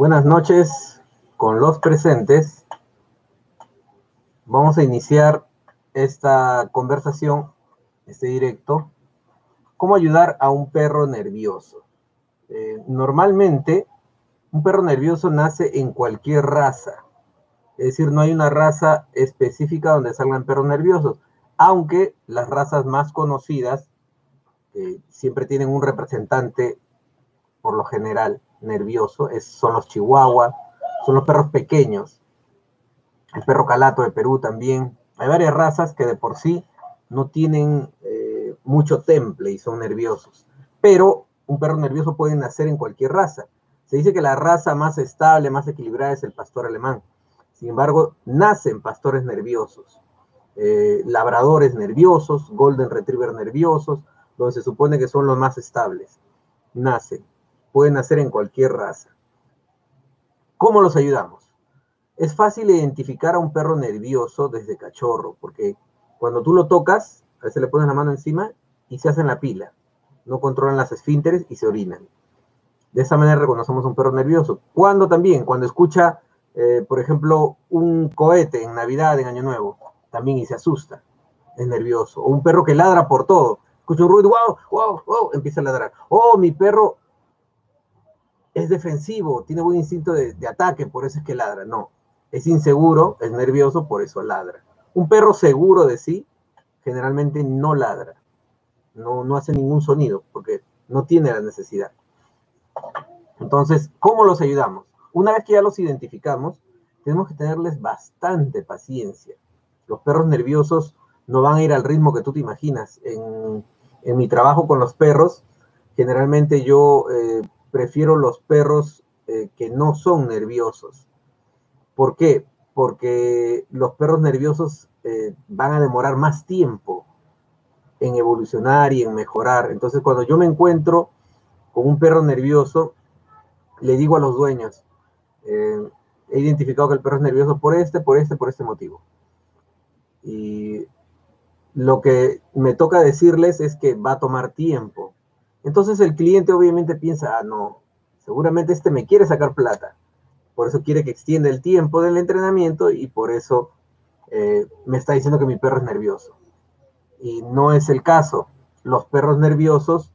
Buenas noches con los presentes. Vamos a iniciar esta conversación, este directo, cómo ayudar a un perro nervioso. Eh, normalmente, un perro nervioso nace en cualquier raza. Es decir, no hay una raza específica donde salgan perros nerviosos, aunque las razas más conocidas siempre tienen un representante, por lo general, nervioso, son los chihuahuas, son los perros pequeños, el perro calato de Perú también. Hay varias razas que de por sí no tienen eh, mucho temple y son nerviosos, pero un perro nervioso puede nacer en cualquier raza. Se dice que la raza más estable, más equilibrada es el pastor alemán. Sin embargo, nacen pastores nerviosos, eh, labradores nerviosos, golden retriever nerviosos, donde se supone que son los más estables. Nacen pueden nacer en cualquier raza. ¿Cómo los ayudamos? Es fácil identificar a un perro nervioso desde cachorro, porque cuando tú lo tocas, a veces le pones la mano encima y se hacen la pila. No controlan las esfínteres y se orinan. De esa manera reconocemos un perro nervioso. Cuando también, cuando escucha, eh, por ejemplo, un cohete en Navidad, en Año Nuevo, también y se asusta, es nervioso. O un perro que ladra por todo. Escucha un ruido, wow, wow, wow, empieza a ladrar. Oh, mi perro es defensivo, tiene buen instinto de, ataque, por eso es que ladra. No, es inseguro, es nervioso, por eso ladra. Un perro seguro de sí generalmente no ladra, no, no hace ningún sonido porque no tiene la necesidad. Entonces, ¿cómo los ayudamos? Una vez que ya los identificamos, tenemos que tenerles bastante paciencia. Los perros nerviosos no van a ir al ritmo que tú te imaginas. En, mi trabajo con los perros, generalmente yo eh, prefiero los perros eh, que no son nerviosos. ¿Por qué? Porque los perros nerviosos eh, van a demorar más tiempo en evolucionar y en mejorar. Entonces, cuando yo me encuentro con un perro nervioso, le digo a los dueños, eh, he identificado que el perro es nervioso por este, por este, por este motivo. Y lo que me toca decirles es que va a tomar tiempo. Entonces el cliente obviamente piensa, ah, no, seguramente este me quiere sacar plata. Por eso quiere que extienda el tiempo del entrenamiento y por eso eh, me está diciendo que mi perro es nervioso. Y no es el caso. Los perros nerviosos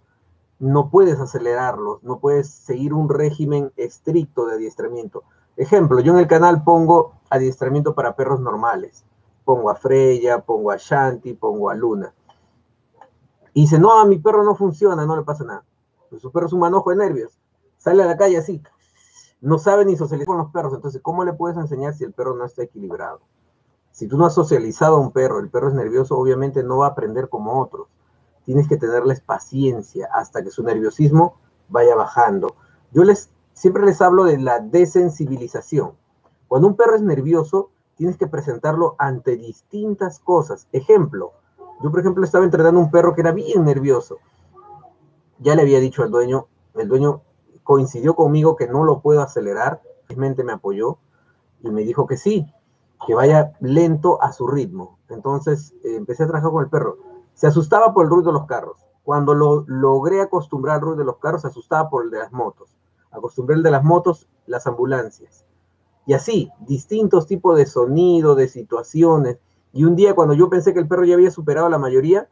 no puedes acelerarlos, no puedes seguir un régimen estricto de adiestramiento. Ejemplo, yo en el canal pongo adiestramiento para perros normales. Pongo a Freya, pongo a Shanti, pongo a Luna. Y dice, no, mi perro no funciona, no le pasa nada. Pues su perro es un manojo de nervios. Sale a la calle así. No sabe ni socializar con los perros. Entonces, ¿cómo le puedes enseñar si el perro no está equilibrado? Si tú no has socializado a un perro, el perro es nervioso, obviamente no va a aprender como otros. Tienes que tenerles paciencia hasta que su nerviosismo vaya bajando. Yo les siempre les hablo de la desensibilización. Cuando un perro es nervioso, tienes que presentarlo ante distintas cosas. Ejemplo, yo, por ejemplo, estaba entrenando un perro que era bien nervioso. Ya le había dicho al dueño, el dueño coincidió conmigo que no lo puedo acelerar, realmente me apoyó y me dijo que sí, que vaya lento a su ritmo. Entonces eh, empecé a trabajar con el perro. Se asustaba por el ruido de los carros. Cuando lo logré acostumbrar al ruido de los carros, se asustaba por el de las motos. Acostumbré el de las motos, las ambulancias. Y así, distintos tipos de sonido, de situaciones. Y un día cuando yo pensé que el perro ya había superado la mayoría,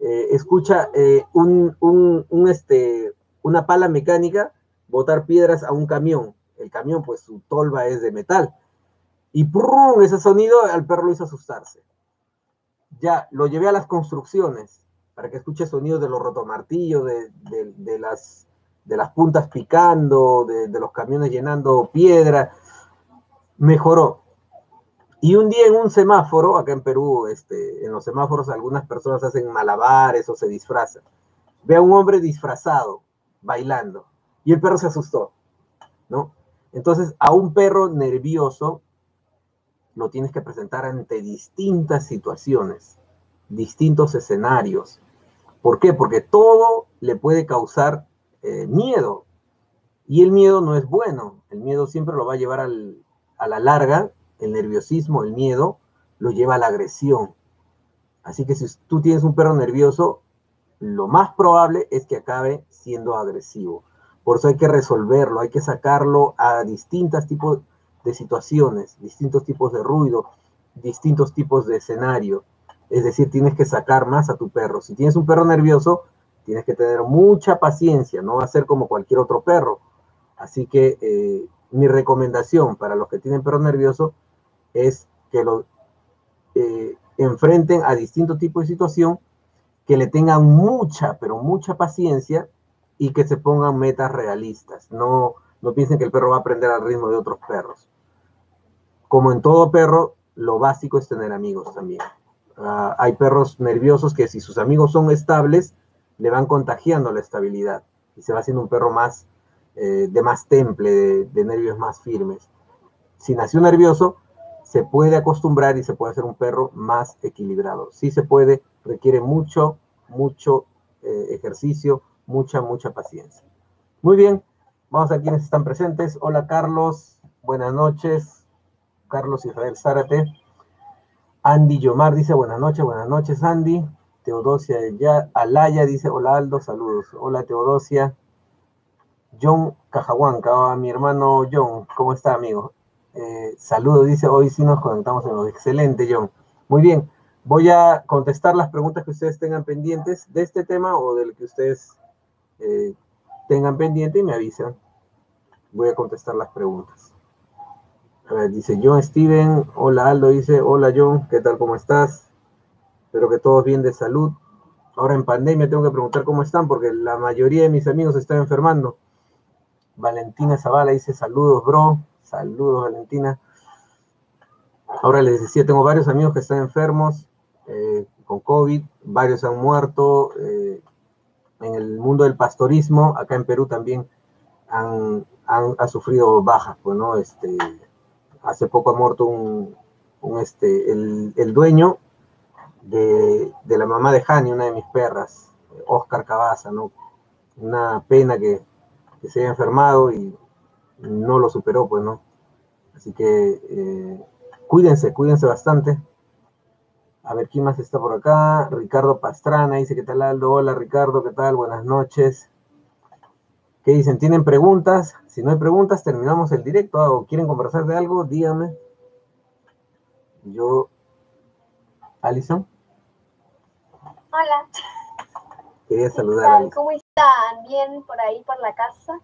eh, escucha eh, un, este, una pala mecánica botar piedras a un camión. El camión, pues su tolva es de metal. Y ¡prum! ese sonido al perro lo hizo asustarse. Ya, lo llevé a las construcciones para que escuche sonidos de los rotomartillos, de, de, las, de las puntas picando, de, de los camiones llenando piedra. Mejoró. Y un día en un semáforo, acá en Perú, este, en los semáforos algunas personas hacen malabares o se disfrazan. Ve a un hombre disfrazado, bailando, y el perro se asustó, ¿no? Entonces, a un perro nervioso lo tienes que presentar ante distintas situaciones, distintos escenarios. ¿Por qué? Porque todo le puede causar eh, miedo. Y el miedo no es bueno. El miedo siempre lo va a llevar a la larga el nerviosismo, el miedo, lo lleva a la agresión. Así que si tú tienes un perro nervioso, lo más probable es que acabe siendo agresivo. Por eso hay que resolverlo, hay que sacarlo a distintos tipos de situaciones, distintos tipos de ruido, distintos tipos de escenario. Es decir, tienes que sacar más a tu perro. Si tienes un perro nervioso, tienes que tener mucha paciencia, no va a ser como cualquier otro perro. Así que eh, mi recomendación para los que tienen perro nervioso es que lo eh, enfrenten a distintos tipos de situación, que le tengan mucha, pero mucha paciencia y que se pongan metas realistas. No, no piensen que el perro va a aprender al ritmo de otros perros. Como en todo perro, lo básico es tener amigos también. Ah, hay perros nerviosos que si sus amigos son estables, le van contagiando la estabilidad y se va haciendo un perro más eh, de más temple, de, de, nervios más firmes. Si nació nervioso, se puede acostumbrar y se puede hacer un perro más equilibrado. Sí se puede, requiere mucho, mucho eh, ejercicio, mucha, mucha paciencia. Muy bien, vamos a quienes están presentes. Hola Carlos, buenas noches. Carlos Israel Zárate. Andy Yomar dice buenas noches, buenas noches Andy. Teodosia ya, Alaya dice hola Aldo, saludos. Hola Teodosia. John Cajahuanca, mi hermano John, ¿cómo está amigo? Eh, dice, hoy sí nos conectamos en los excelente John. Muy bien, voy a contestar las preguntas que ustedes tengan pendientes de este tema o del que ustedes eh, tengan pendiente y me avisan. Voy a contestar las preguntas. A ver, dice John Steven, hola Aldo, dice, hola John, ¿qué tal, cómo estás? Espero que todos bien de salud. Ahora en pandemia tengo que preguntar cómo están porque la mayoría de mis amigos están enfermando. Valentina Zavala dice, saludos, bro. Saludos, Valentina. Ahora les decía, tengo varios amigos que están enfermos eh, con COVID, varios han muerto. Eh, en el mundo del pastorismo, acá en Perú también han, sufrido bajas, pues, ¿no? Este, hace poco ha muerto un, este, el, dueño de, la mamá de Jani, una de mis perras, Oscar Cabaza, ¿no? Una pena que, se haya enfermado y no lo superó, pues, ¿no? Así que eh, cuídense, cuídense bastante. A ver, ¿quién más está por acá? Ricardo Pastrana dice, ¿qué tal Aldo? Hola Ricardo, ¿qué tal? Buenas noches. ¿Qué dicen? ¿Tienen preguntas? Si no hay preguntas, terminamos el directo. ¿O quieren conversar de algo? Dígame. Yo... Alison. Hola. Quería saludar a ¿Cómo están? ¿Bien por ahí, por la casa?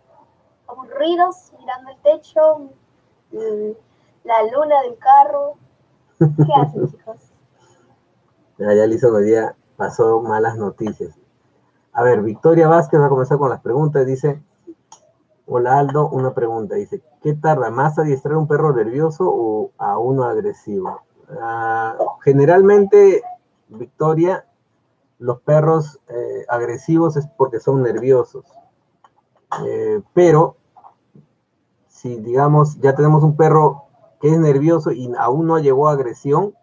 ¿Aburridos? Mirando el techo, mm, la luna del carro. ¿Qué hacen, chicos? Ya Lisa hoy día pasó malas noticias. A ver, Victoria Vázquez va a comenzar con las preguntas. Dice, hola Aldo, una pregunta. Dice, ¿qué tarda más adiestrar un perro nervioso o a uno agresivo? Ah, generalmente, Victoria, los perros eh, agresivos es porque son nerviosos. Eh, pero, si digamos, ya tenemos un perro que es nervioso y aún no llegó a agresión,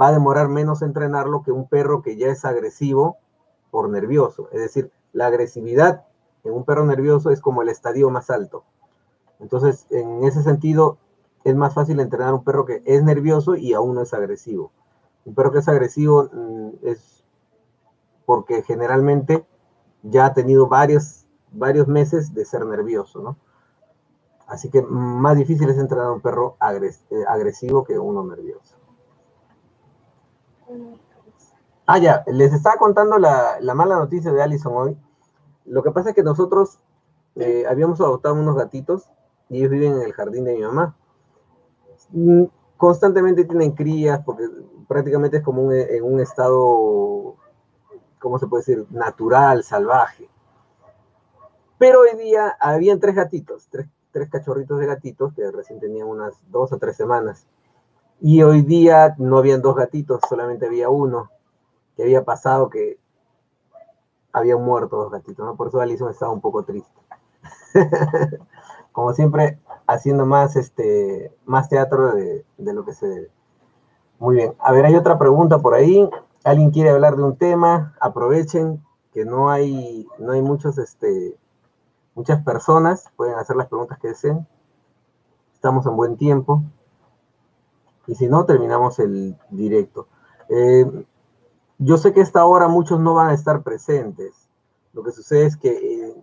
va a demorar menos entrenarlo que un perro que ya es agresivo por nervioso. Es decir, la agresividad en un perro nervioso es como el estadio más alto. Entonces, en ese sentido, es más fácil entrenar un perro que es nervioso y aún no es agresivo. Un perro que es agresivo mm, es porque generalmente ya ha tenido varios, varios meses de ser nervioso, ¿no? Así que más difícil es entrenar a un perro eh, agresivo que uno nervioso. Ah, ya, les estaba contando la, mala noticia de Allison hoy. Lo que pasa es que nosotros eh, habíamos adoptado unos gatitos y ellos viven en el jardín de mi mamá. Mm, constantemente tienen crías porque prácticamente es como en un estado, ¿cómo se puede decir? Natural, salvaje. Pero hoy día habían tres gatitos, tres, tres cachorritos de gatitos que recién tenían unas dos o tres semanas. Y hoy día no habían dos gatitos, solamente había uno, que había pasado que habían muerto dos gatitos, ¿no? Por eso Alison estaba un poco triste. Como siempre, haciendo más, este, más teatro de, lo que se debe. Muy bien. A ver, hay otra pregunta por ahí. ¿Alguien quiere hablar de un tema? Aprovechen que no hay, no hay muchos, este, muchas personas. Pueden hacer las preguntas que deseen. Estamos en buen tiempo y si no, terminamos el directo. Eh, yo sé que esta hora muchos no van a estar presentes. Lo que sucede es que eh,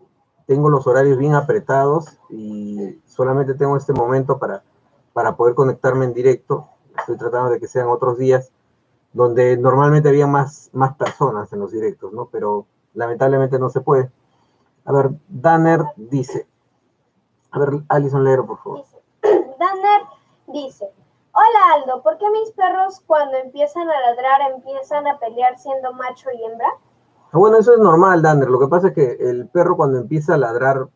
tengo los horarios bien apretados y solamente tengo este momento para, para poder conectarme en directo. Estoy tratando de que sean otros días donde normalmente había más, más personas en los directos, ¿no? Pero lamentablemente no se puede. A ver, Danner dice. A ver, Alison Lero, por favor. Danner dice. Hola Aldo, ¿por qué mis perros cuando empiezan a ladrar empiezan a pelear siendo macho y hembra? Ah, bueno, eso es normal, Danner. Lo que pasa es que el perro cuando empieza a ladrar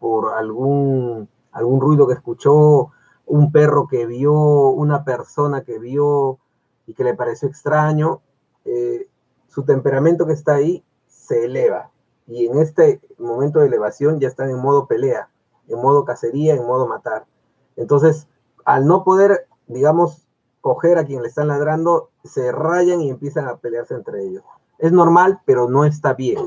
por algún, algún ruido que escuchó, un perro que vio, una persona que vio y que le pareció extraño, eh, su temperamento que está ahí se eleva. Y en este momento de elevación ya están en modo pelea, en modo cacería, en modo matar. Entonces, al no poder, digamos, coger a quien le están ladrando, se rayan y empiezan a pelearse entre ellos. Es normal, pero no está bien.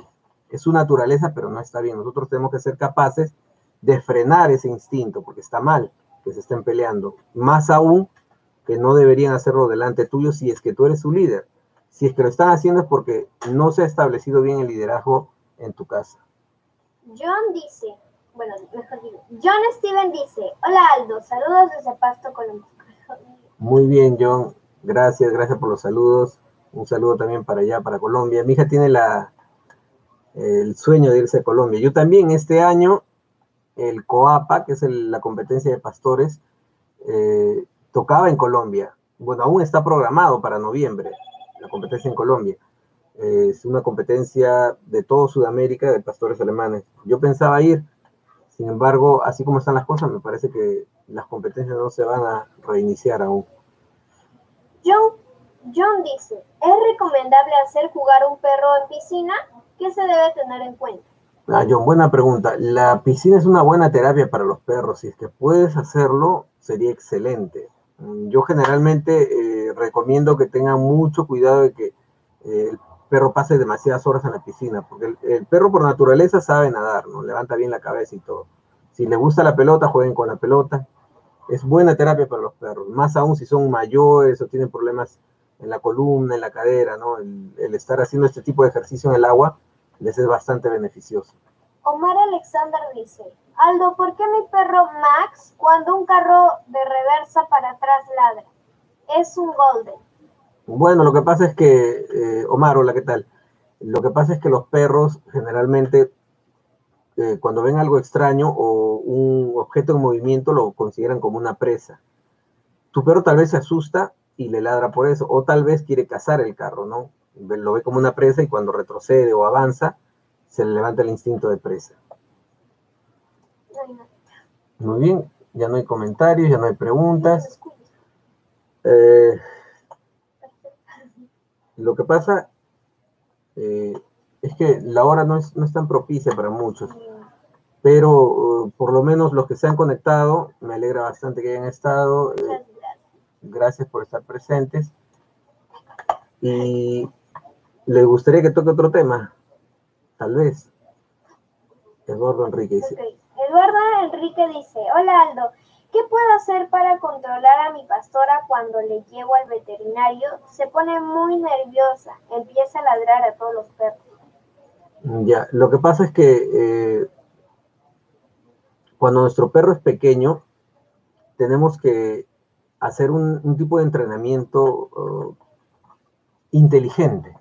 Es su naturaleza, pero no está bien. Nosotros tenemos que ser capaces de frenar ese instinto, porque está mal que se estén peleando. Más aún que no deberían hacerlo delante tuyo si es que tú eres su líder. Si es que lo están haciendo es porque no se ha establecido bien el liderazgo en tu casa. John dice, bueno, mejor digo, John Steven dice, hola Aldo, saludos desde Pasto, Colombia. Muy bien, John, gracias, gracias por los saludos. Un saludo también para allá, para Colombia. Mi hija tiene la, el sueño de irse a Colombia. Yo también este año, el COAPA, que es la competencia de pastores, eh, tocaba en Colombia. Bueno, aún está programado para noviembre, la competencia en Colombia. Es una competencia de todo Sudamérica de pastores alemanes. Yo pensaba ir, sin embargo, así como están las cosas, me parece que las competencias no se van a reiniciar aún. John, John dice, ¿es recomendable hacer jugar un perro en piscina? ¿Qué se debe tener en cuenta? Ah, John, buena pregunta. La piscina es una buena terapia para los perros. Si es que puedes hacerlo, sería excelente. Mm, yo generalmente eh, recomiendo que tengan mucho cuidado de que eh, el perro pase demasiadas horas en la piscina, porque el, perro por naturaleza sabe nadar, ¿no? Levanta bien la cabeza y todo. Si le gusta la pelota, jueguen con la pelota. Es buena terapia para los perros, más aún si son mayores o tienen problemas en la columna, en la cadera, ¿no? El, el estar haciendo este tipo de ejercicio en el agua les es bastante beneficioso. Omar Alexander dice, Aldo, ¿por qué mi perro Max, cuando un carro de reversa para atrás ladra? Es un golden. Bueno, lo que pasa es que, eh, Omar, hola, ¿qué tal? Lo que pasa es que los perros generalmente, eh, cuando ven algo extraño o un objeto en movimiento, lo consideran como una presa. Tu perro tal vez se asusta y le ladra por eso, o tal vez quiere cazar el carro, ¿no? Lo ve como una presa y cuando retrocede o avanza, se le levanta el instinto de presa. Muy bien, ya no hay comentarios, ya no hay preguntas. Eh, lo que pasa eh, es que la hora no es, no es, tan propicia para muchos, pero uh, por lo menos los que se han conectado, me alegra bastante que hayan estado. Eh, gracias por estar presentes. Y les gustaría que toque otro tema, tal vez. Eduardo Enrique dice. Eduardo Enrique dice, hola Aldo, ¿qué puedo hacer para controlar a mi pastora cuando le llevo al veterinario? Se pone muy nerviosa, empieza a ladrar a todos los perros. Ya, lo que pasa es que eh, cuando nuestro perro es pequeño, tenemos que hacer un, tipo de entrenamiento uh, inteligente.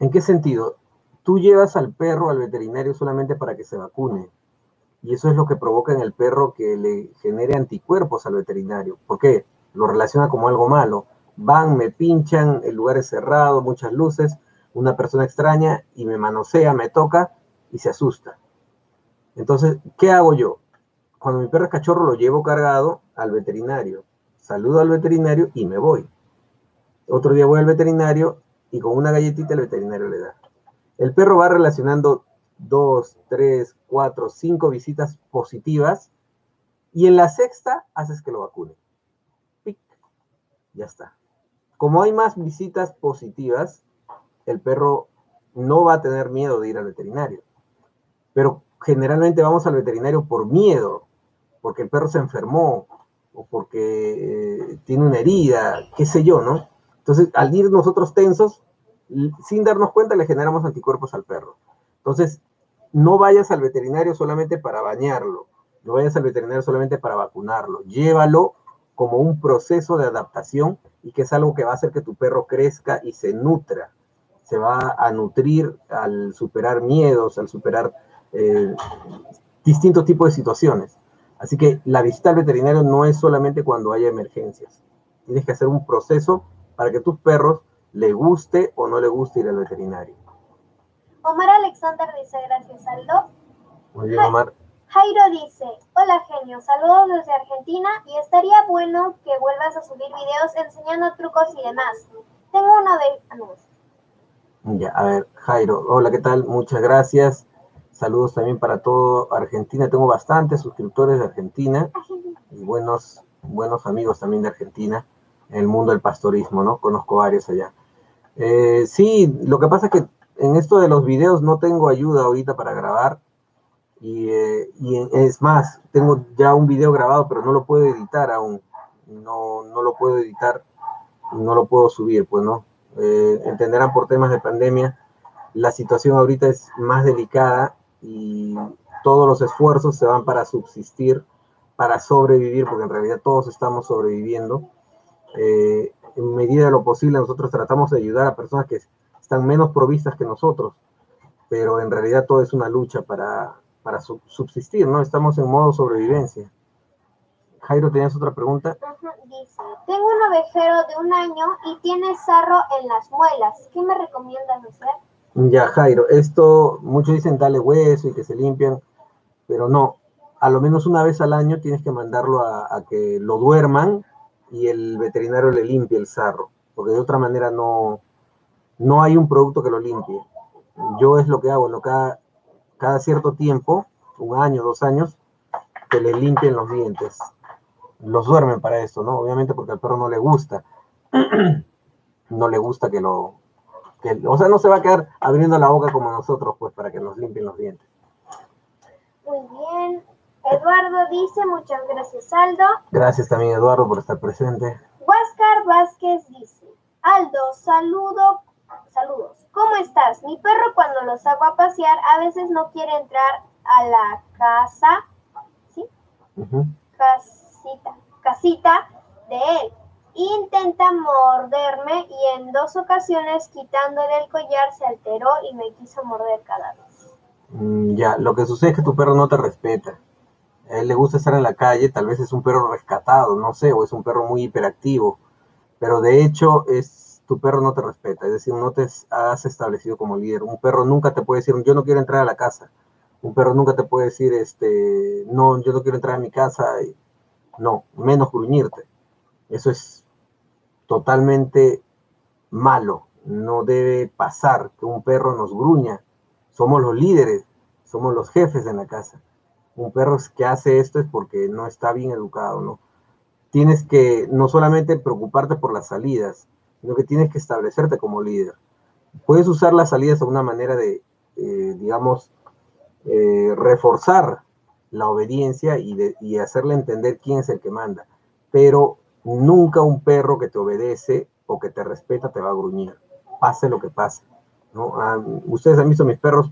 ¿En qué sentido? Tú llevas al perro al veterinario solamente para que se vacune. Y eso es lo que provoca en el perro que le genere anticuerpos al veterinario. ¿Por qué? Lo relaciona como algo malo. Van, me pinchan, el lugar es cerrado, muchas luces, una persona extraña y me manosea, me toca y se asusta. Entonces, ¿qué hago yo? Cuando mi perro es cachorro lo llevo cargado al veterinario. Saludo al veterinario y me voy. Otro día voy al veterinario y con una galletita el veterinario le da. El perro va relacionando dos, tres, cuatro, cinco visitas positivas y en la sexta haces que lo vacune. Ya está. Como hay más visitas positivas, el perro no va a tener miedo de ir al veterinario. Pero generalmente vamos al veterinario por miedo, porque el perro se enfermó o porque eh, tiene una herida, qué sé yo, ¿no? Entonces, al ir nosotros tensos, sin darnos cuenta, le generamos anticuerpos al perro. Entonces, no vayas al veterinario solamente para bañarlo, no vayas al veterinario solamente para vacunarlo, llévalo como un proceso de adaptación y que es algo que va a hacer que tu perro crezca y se nutra, se va a nutrir al superar miedos, al superar eh, distintos tipos de situaciones. Así que la visita al veterinario no es solamente cuando haya emergencias. Tienes que hacer un proceso para que tus perros le guste o no le guste ir al veterinario. Omar Alexander dice, gracias Aldo. Muy bien, Omar. Jairo dice, hola genio, saludos desde Argentina y estaría bueno que vuelvas a subir videos enseñando trucos y demás. Tengo una de... Ah, ya, a ver, Jairo, hola, ¿qué tal? Muchas gracias. Saludos también para todo Argentina. Tengo bastantes suscriptores de Argentina y buenos, buenos amigos también de Argentina en el mundo del pastorismo, ¿no? Conozco varios allá. Eh, sí, lo que pasa es que en esto de los videos no tengo ayuda ahorita para grabar. Y, eh, es más, tengo ya un video grabado, pero no lo puedo editar aún. No, no lo puedo editar y no lo puedo subir, pues no. Eh, entenderán por temas de pandemia, la situación ahorita es más delicada y todos los esfuerzos se van para subsistir, para sobrevivir, porque en realidad todos estamos sobreviviendo. Eh, en medida de lo posible, nosotros tratamos de ayudar a personas que están menos provistas que nosotros, pero en realidad todo es una lucha para, para subsistir, ¿no? Estamos en modo sobrevivencia. Jairo, ¿tenías otra pregunta? Dice, tengo un ovejero de un año y tiene sarro en las muelas. ¿Qué me recomiendas hacer? Ya, Jairo, esto, muchos dicen dale hueso y que se limpian, pero no, a lo menos una vez al año tienes que mandarlo a, a que lo duerman y el veterinario le limpie el sarro, porque de otra manera no, no hay un producto que lo limpie. Yo es lo que hago, cada, cada cierto tiempo, un año, dos años, que le limpien los dientes. Los duermen para esto, ¿no? Obviamente porque al perro no le gusta. no le gusta que lo... Que, o sea, no se va a quedar abriendo la boca como nosotros, pues, para que nos limpien los dientes. Muy bien. Eduardo dice, muchas gracias, Aldo. Gracias también, Eduardo, por estar presente. Huáscar Vázquez dice, Aldo, saludo Saludos. ¿Cómo estás? Mi perro cuando lo saco a pasear a veces no quiere entrar a la casa, ¿sí? Casita, casita de él. Intenta morderme y en dos ocasiones quitándole el collar se alteró y me quiso morder cada vez. Mm, ya, lo que sucede es que tu perro no te respeta. A él le gusta estar en la calle, tal vez es un perro rescatado, no sé, o es un perro muy hiperactivo, pero de hecho es tu perro no te respeta, es decir, no te has establecido como líder. Un perro nunca te puede decir, yo no quiero entrar a la casa. Un perro nunca te puede decir, este, no, yo no quiero entrar a mi casa. No, menos gruñirte. Eso es totalmente malo. No debe pasar que un perro nos gruña. Somos los líderes, somos los jefes en la casa. Un perro que hace esto es porque no está bien educado. Tienes que no solamente preocuparte por las salidas, sino que tienes que establecerte como líder. Puedes usar las salidas de una manera de, eh, digamos, eh, reforzar la obediencia y, de, y hacerle entender quién es el que manda, pero nunca un perro que te obedece o que te respeta te va a gruñir, pase lo que pase. ¿no? Ah, ustedes han visto mis perros,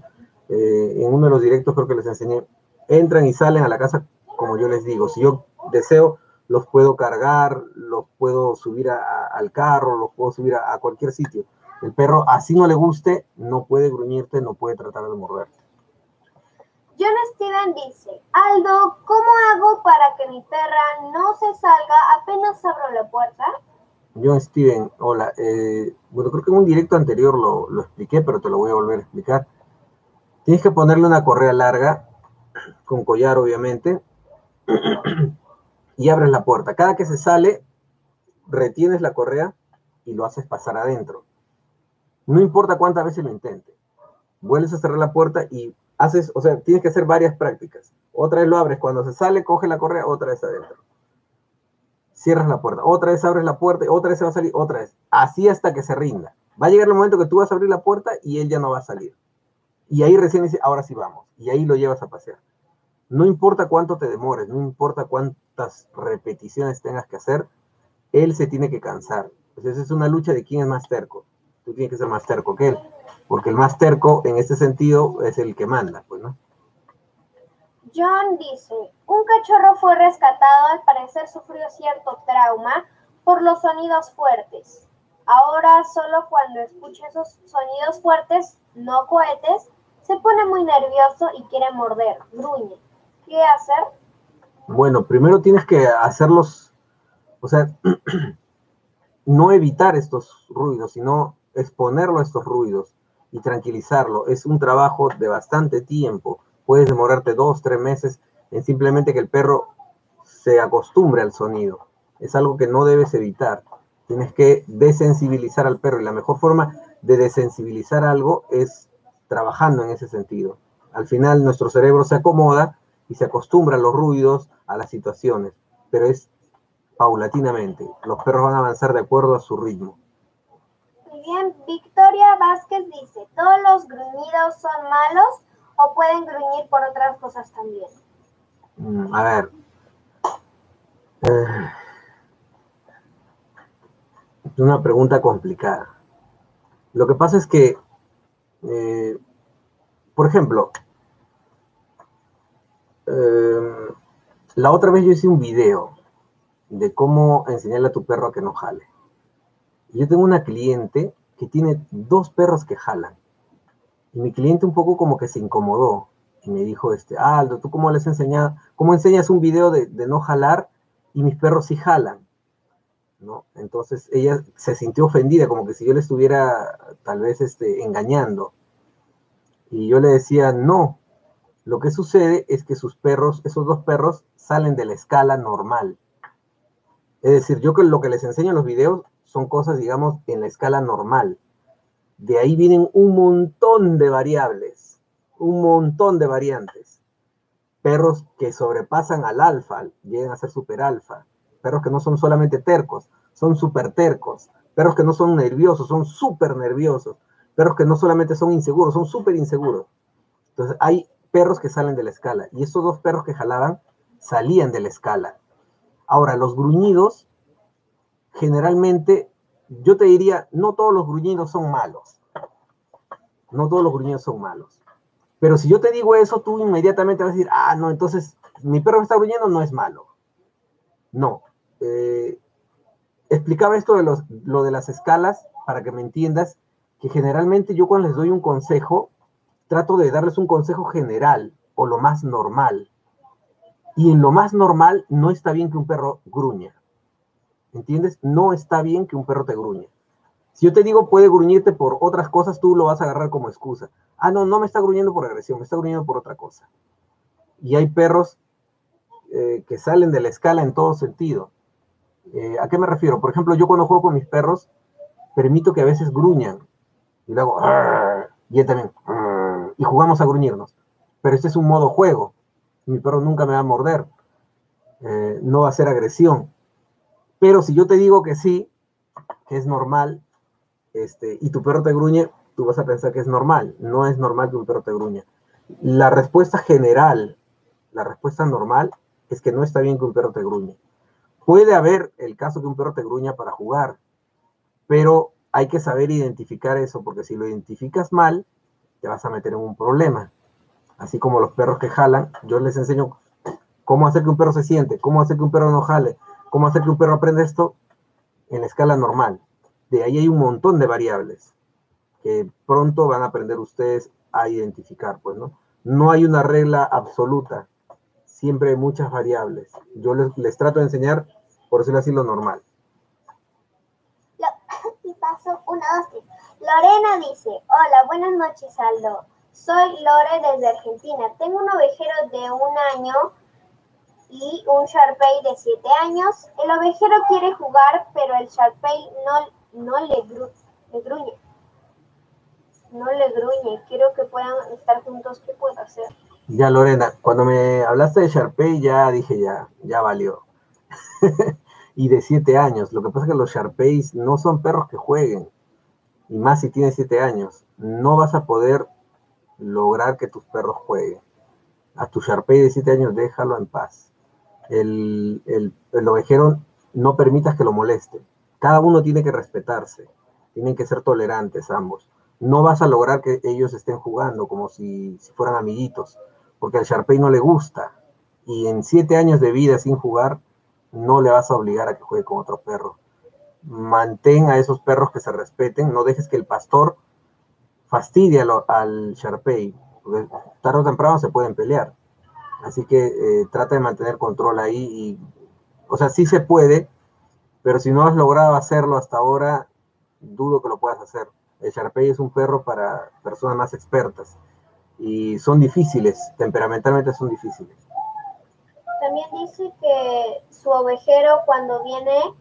eh, en uno de los directos creo que les enseñé, entran y salen a la casa como yo les digo. Si yo deseo los puedo cargar, los puedo subir al carro, los puedo subir a, cualquier sitio. El perro, así no le guste, no puede gruñirte, no puede tratar de morderte. John Steven dice, Aldo, ¿cómo hago para que mi perra no se salga apenas abro la puerta? John Steven, hola. Eh, bueno, creo que en un directo anterior lo, lo expliqué, pero te lo voy a volver a explicar. Tienes que ponerle una correa larga, con collar obviamente, y abres la puerta. Cada que se sale, retienes la correa y lo haces pasar adentro. No importa cuántas veces lo intente. Vuelves a cerrar la puerta y haces, o sea, tienes que hacer varias prácticas. Otra vez lo abres, cuando se sale, coge la correa, otra vez adentro. Cierras la puerta, otra vez abres la puerta, otra vez se va a salir, otra vez. Así hasta que se rinda. Va a llegar el momento que tú vas a abrir la puerta y él ya no va a salir. Y ahí recién dice, ahora sí vamos. Y ahí lo llevas a pasear. No importa cuánto te demores, no importa cuántas repeticiones tengas que hacer, él se tiene que cansar. Entonces es una lucha de quién es más terco. tú tienes que ser más terco que él, porque el más terco en este sentido es el que manda, pues. John dice, un cachorro fue rescatado, al parecer sufrió cierto trauma por los sonidos fuertes. Ahora solo cuando escucha esos sonidos fuertes, no cohetes, se pone muy nervioso y quiere morder, gruñe. ¿Qué hacer? Bueno, primero tienes que hacerlos, o sea, no evitar estos ruidos, sino exponerlo a estos ruidos y tranquilizarlo. Es un trabajo de bastante tiempo puedes demorarte dos, tres meses en simplemente que el perro se acostumbre al sonido. Es algo que no debes evitar. Tienes que desensibilizar al perro y la mejor forma de desensibilizar algo es trabajando en ese sentido. Al final nuestro cerebro se acomoda y se acostumbra a los ruidos, a las situaciones, pero es paulatinamente. Los perros van a avanzar de acuerdo a su ritmo. Muy bien, Victoria Vázquez dice, ¿todos los gruñidos son malos? o pueden gruñir por otras cosas también? Mm, a ver. Eh, es una pregunta complicada. Lo que pasa es que, eh, por ejemplo, eh, la otra vez yo hice un video de cómo enseñarle a tu perro a que no jale. Yo tengo una cliente que tiene dos perros que jalan. Y mi cliente un poco como que se incomodó y me dijo, este, Aldo, ¿tú cómo les enseñas, cómo enseñas un video de, no jalar y mis perros sí jalan? ¿No? Entonces ella se sintió ofendida, como que si yo le estuviera tal vez este, engañando. Y yo le decía, no, lo que sucede es que sus perros, esos dos perros, salen de la escala normal. Es decir, yo que lo que les enseño en los videos son cosas, digamos, en la escala normal. De ahí vienen un montón de variables, un montón de variantes. Perros que sobrepasan al alfa, llegan a ser super alfa. Perros que no son solamente tercos, son super tercos. Perros que no son nerviosos, son súper nerviosos. Perros que no solamente son inseguros, son súper inseguros. Entonces hay perros que salen de la escala. Y esos dos perros que jalaban salían de la escala. Ahora, los gruñidos generalmente yo te diría, no todos los gruñidos son malos. No todos los gruñidos son malos. Pero si yo te digo eso, tú inmediatamente vas a decir, ah, no, entonces mi perro está gruñendo no es malo. No. Eh, explicaba esto de los, lo de las escalas para que me entiendas que generalmente yo cuando les doy un consejo, trato de darles un consejo general o lo más normal. Y en lo más normal no está bien que un perro gruña. ¿Entiendes? No está bien que un perro te gruñe. Si yo te digo puede gruñirte por otras cosas, tú lo vas a agarrar como excusa. Ah, no, no me está gruñendo por agresión, me está gruñendo por otra cosa. Y hay perros eh, que salen de la escala en todo sentido. Eh, ¿A qué me refiero? Por ejemplo, yo cuando juego con mis perros, permito que a veces gruñan. Y luego, y él también, y jugamos a gruñirnos. Pero este es un modo juego. Mi perro nunca me va a morder. Eh, no va a ser agresión. Pero si yo te digo que sí, que es normal, este, y tu perro te gruñe, tú vas a pensar que es normal. No es normal que un perro te gruñe. La respuesta general, la respuesta normal, es que no está bien que un perro te gruñe. Puede haber el caso que un perro te gruña para jugar, pero hay que saber identificar eso, porque si lo identificas mal, te vas a meter en un problema. Así como los perros que jalan, yo les enseño cómo hacer que un perro se siente, cómo hacer que un perro no jale, ¿Cómo hacer que un perro aprenda esto? En la escala normal. De ahí hay un montón de variables que pronto van a aprender ustedes a identificar, pues, ¿no? No hay una regla absoluta, siempre hay muchas variables. Yo les, trato de enseñar, por decirlo así, lo normal. Y paso una, dos, Lorena dice, hola, buenas noches, Aldo. Soy Lore desde Argentina. Tengo un ovejero de un año y un Sharpei de 7 años. El ovejero quiere jugar, pero el Sharpei no, no le, gruñe. No le gruñe. Quiero que puedan estar juntos. ¿Qué puedo hacer? Ya, Lorena, cuando me hablaste de Sharpei, ya dije, ya, ya valió. y de 7 años. Lo que pasa es que los Sharpeis no son perros que jueguen. Y más si tienes 7 años. No vas a poder lograr que tus perros jueguen. A tu Sharpei de 7 años déjalo en paz el, el, ovejero no permitas que lo moleste. Cada uno tiene que respetarse. tienen que ser tolerantes ambos. No vas a lograr que ellos estén jugando como si, si fueran amiguitos, porque al Sharpei no le gusta. Y en siete años de vida sin jugar, no le vas a obligar a que juegue con otro perro. Mantén a esos perros que se respeten, no dejes que el pastor fastidie al Sharpei, porque tarde o temprano se pueden pelear. Así que eh, trata de mantener control ahí y, o sea, sí se puede, pero si no has logrado hacerlo hasta ahora, dudo que lo puedas hacer. El Sharpei es un perro para personas más expertas y son difíciles, temperamentalmente son difíciles. También dice que su ovejero cuando viene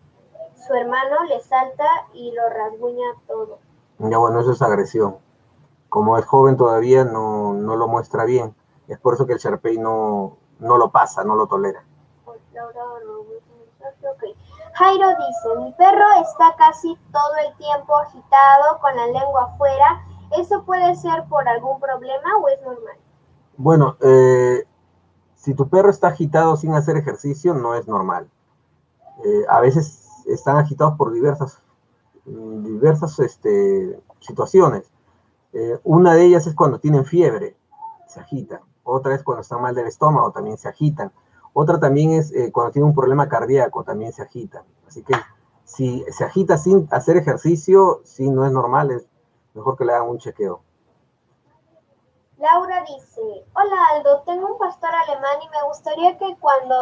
su hermano le salta y lo rasguña todo. Ya bueno, eso es agresión. Como es joven todavía no, no lo muestra bien. Es por eso que el Sharpei no, no lo pasa, no lo tolera. Jairo dice, mi perro está casi todo el tiempo agitado con la lengua afuera. ¿Eso puede ser por algún problema o es normal? Bueno, eh, si tu perro está agitado sin hacer ejercicio, no es normal. Eh, a veces están agitados por diversas, diversas este, situaciones. Eh, una de ellas es cuando tienen fiebre, se agitan. Otra es cuando están mal del estómago, también se agitan. Otra también es eh, cuando tienen un problema cardíaco, también se agitan. Así que si se agita sin hacer ejercicio, sí no es normal, es mejor que le hagan un chequeo. Laura dice, hola Aldo, tengo un pastor alemán y me gustaría que cuando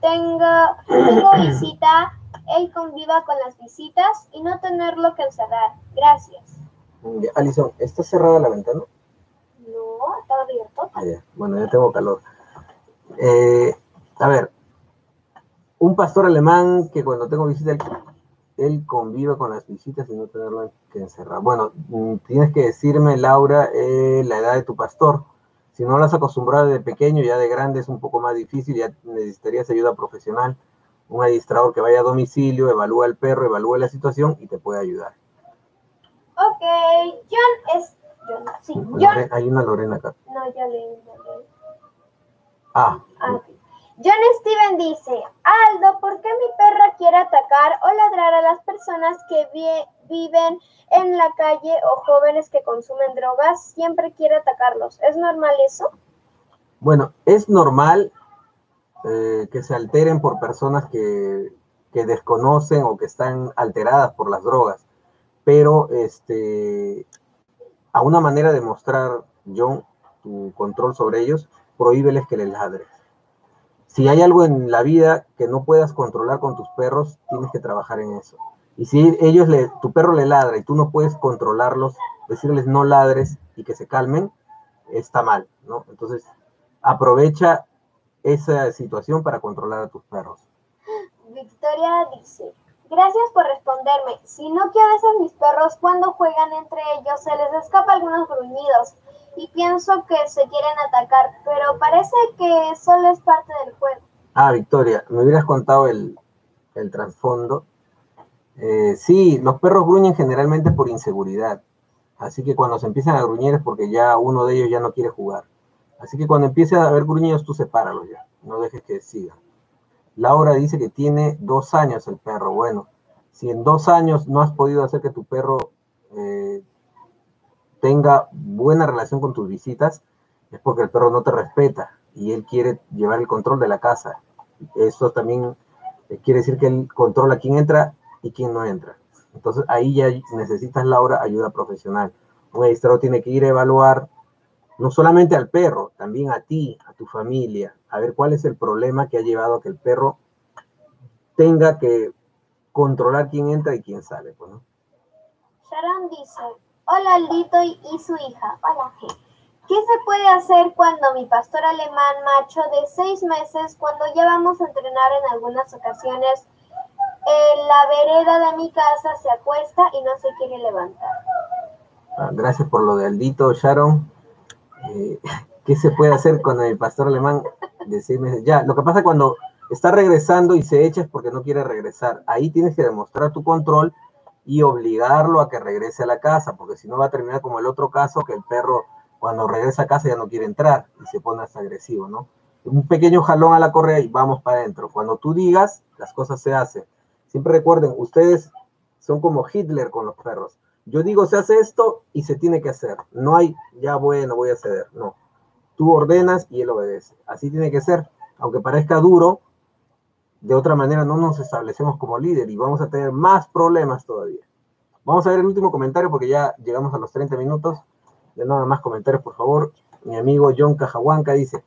tenga tengo visita, él conviva con las visitas y no tenerlo que encerrar. Gracias. Alison, ¿está cerrada la ventana? No, está abierto. Ah, ya. Bueno, ya tengo calor. Eh, a ver, un pastor alemán que cuando tengo visita, él convive con las visitas y no tenerlo que encerrar. Bueno, mm, tienes que decirme, Laura, eh, la edad de tu pastor. Si no lo has acostumbrado de pequeño, ya de grande es un poco más difícil, ya necesitarías ayuda profesional. Un administrador que vaya a domicilio, evalúa al perro, evalúa la situación y te puede ayudar. Ok, John es... John, sí, John. Hay una Lorena acá. No, ya leí, Ah. ah John Steven dice, Aldo, ¿por qué mi perra quiere atacar o ladrar a las personas que viven en la calle o jóvenes que consumen drogas? Siempre quiere atacarlos. ¿Es normal eso? Bueno, es normal eh, que se alteren por personas que, que, desconocen o que están alteradas por las drogas, pero este, a una manera de mostrar, John, tu control sobre ellos, prohíbeles que les ladres si hay algo en la vida que no puedas controlar con tus perros, tienes que trabajar en eso. Y si ellos le, tu perro le ladra y tú no puedes controlarlos, decirles no ladres y que se calmen, está mal, ¿no? Entonces, aprovecha esa situación para controlar a tus perros. Victoria dice, gracias por responderme. Si no que a veces mis perros cuando juegan entre ellos se les escapa algunos gruñidos y pienso que se quieren atacar, pero parece que solo es parte del juego. Ah, Victoria, me hubieras contado el, el trasfondo. Eh, sí, los perros gruñen generalmente por inseguridad. Así que cuando se empiezan a gruñir es porque ya uno de ellos ya no quiere jugar. Así que cuando empiece a haber gruñidos, tú sepáralos ya. No dejes que sigan. Laura dice que tiene dos años el perro. Bueno, si en dos años no has podido hacer que tu perro eh, tenga buena relación con tus visitas, es porque el perro no te respeta y él quiere llevar el control de la casa. Eso también eh, quiere decir que él controla quién entra y quién no entra. Entonces ahí ya necesitas, Laura, ayuda profesional. Un administrador tiene que ir a evaluar no solamente al perro, también a ti, a tu familia, a ver cuál es el problema que ha llevado a que el perro tenga que controlar quién entra y quién sale. Pues, Sharon dice, Hola Aldito y, su hija. Hola. ¿Qué se puede hacer cuando mi pastor alemán macho de seis meses, cuando ya vamos a entrenar en algunas ocasiones, en la vereda de mi casa se acuesta y no se quiere levantar? Ah, gracias por lo de Aldito, Sharon. ¿Qué se puede hacer cuando mi pastor alemán de seis meses? Ya, lo que pasa cuando está regresando y se echa es porque no quiere regresar. Ahí tienes que demostrar tu control y obligarlo a que regrese a la casa, porque si no va a terminar como el otro caso, que el perro cuando regresa a casa ya no quiere entrar y se pone hasta agresivo, ¿no? Un pequeño jalón a la correa y vamos para adentro. Cuando tú digas, las cosas se hacen. Siempre recuerden, ustedes son como Hitler con los perros. Yo digo, se hace esto y se tiene que hacer. No hay, ya bueno, voy a ceder. No. Tú ordenas y él obedece. Así tiene que ser. Aunque parezca duro, de otra manera no nos establecemos como líder y vamos a tener más problemas todavía. Vamos a ver el último comentario porque ya llegamos a los 30 minutos. De nada más comentarios, por favor. Mi amigo John Cajahuanca dice,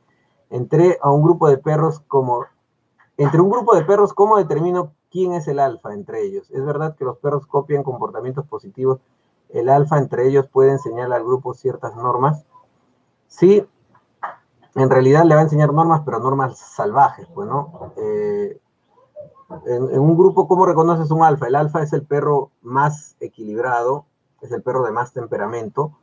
entré a un grupo de perros como... Entre un grupo de perros, ¿cómo determino quién es el alfa entre ellos? Es verdad que los perros copian comportamientos positivos. El alfa entre ellos puede enseñar al grupo ciertas normas. Sí, en realidad le va a enseñar normas, pero normas salvajes, pues, ¿no? Eh, en, un grupo, ¿cómo reconoces un alfa? El alfa es el perro más equilibrado, es el perro de más temperamento.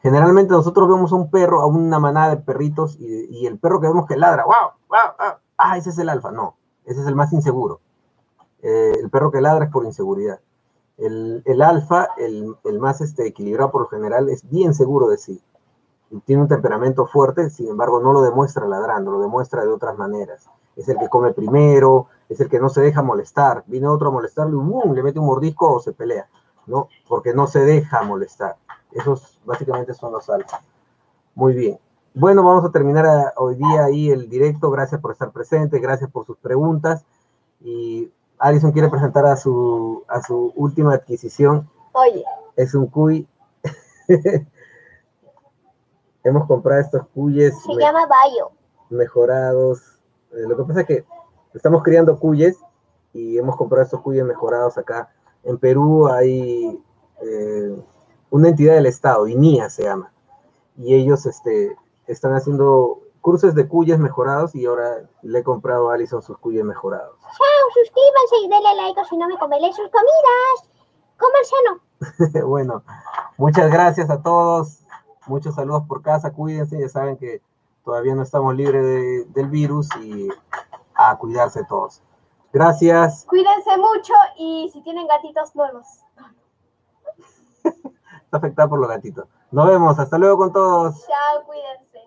Generalmente nosotros vemos a un perro, a una manada de perritos, y, y el perro que vemos que ladra, wow, wow, wow, ah, ese es el alfa. No, ese es el más inseguro. Eh, el perro que ladra es por inseguridad. El, el alfa, el, el, más este, equilibrado por lo general, es bien seguro de sí. Y tiene un temperamento fuerte, sin embargo, no lo demuestra ladrando, lo demuestra de otras maneras. Es el que come primero, es el que no se deja molestar. Viene otro a molestarle ¡bum! le mete un mordisco o se pelea, ¿no? Porque no se deja molestar. Esos básicamente son los alfas. Muy bien. Bueno, vamos a terminar a, hoy día ahí el directo. Gracias por estar presente, gracias por sus preguntas. Y Alison quiere presentar a su, a su última adquisición. Oye. Es un cuy. Hemos comprado estos cuyes. Se llama Bayo. Mejorados. Eh, lo que pasa es que estamos criando cuyes y hemos comprado estos cuyes mejorados acá. En Perú hay eh, una entidad del Estado, INIA se llama, y ellos este, están haciendo cursos de cuyes mejorados y ahora le he comprado a Alison sus cuyes mejorados. Suscríbanse y denle like si no me comeréis sus comidas. Cómanselo. bueno, muchas gracias a todos. Muchos saludos por casa. Cuídense. Ya saben que todavía no estamos libres de, del virus y a cuidarse todos. Gracias. Cuídense mucho y si tienen gatitos, no los. Está afectada por los gatitos. Nos vemos. Hasta luego con todos. Chao, cuídense.